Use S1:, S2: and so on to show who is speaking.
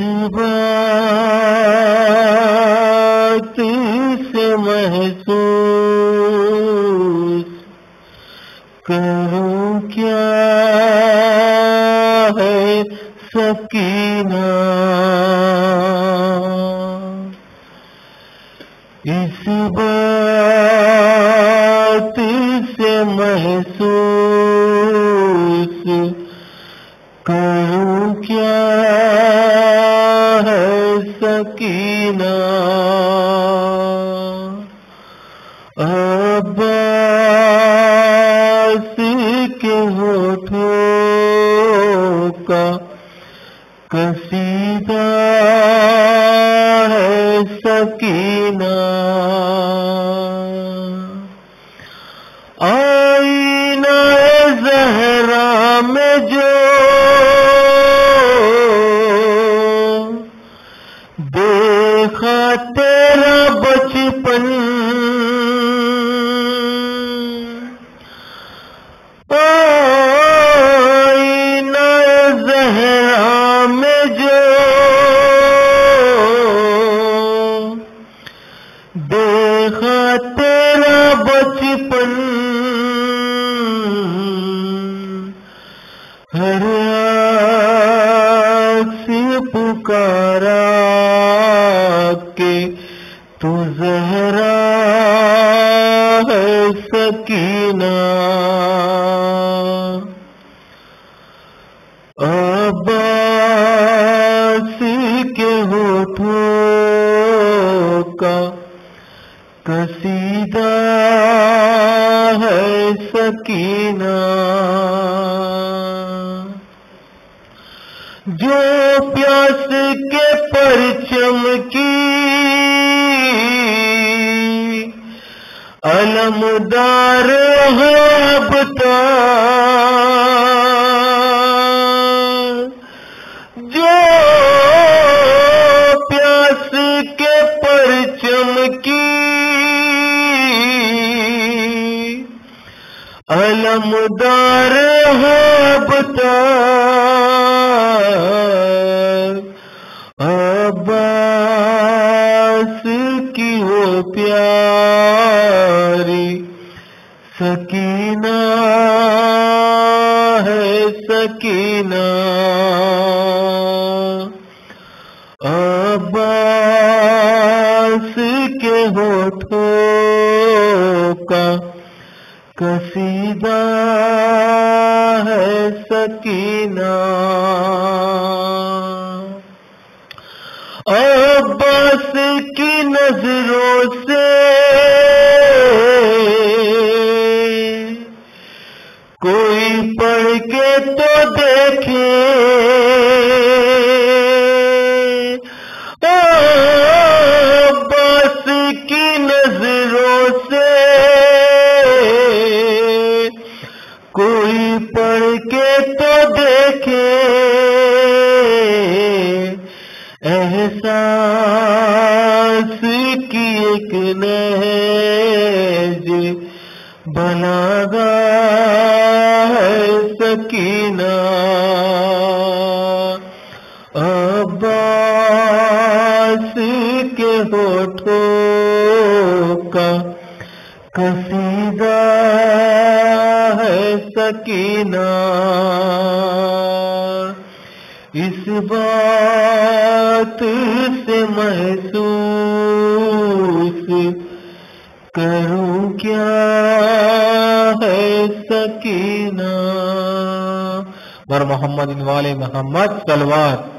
S1: बात से महसूस करूँ क्या है सकीना? इस बात से महसूस सकीना अब्बास के होठों का कसीदा है सकीना। तेरा बचपन। हर से पुकारा के तू जहरा है सकीना। अब्बास के होठों का कसीदा है सकीना जो प्यास के परचम की अलमदार है अब तक। अलमदार है अब तक। अब्बास की वो प्यारी सकीना है, सकीना अब्बास के होठों का कसीदा है सकीना। अब्बास की नज़रों से कोई पढ़ के तो देखे। अब्बास की नज़रों से बनागा है सकीना। अब्बास के होठों का कसीदा है सकीना। इस बात से महसूस सकीना। बर मोहम्मद इन वाले मोहम्मद सलवार